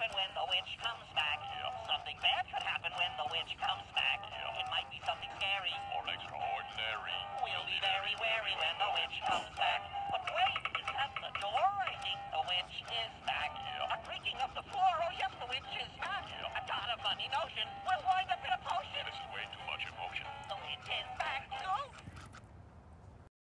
happen when the witch comes back. Yeah. Something bad could happen when the witch comes back. Yeah. It might be something scary. Or extraordinary. We'll be very wary when the witch comes back. But wait, is that the door? I think the witch is back. Yeah. I'm breaking up the floor. Oh, yes, the witch is back. Yeah. I've got a funny notion. We'll wind up in a potion. This is way too much emotion. The witch is back. Good.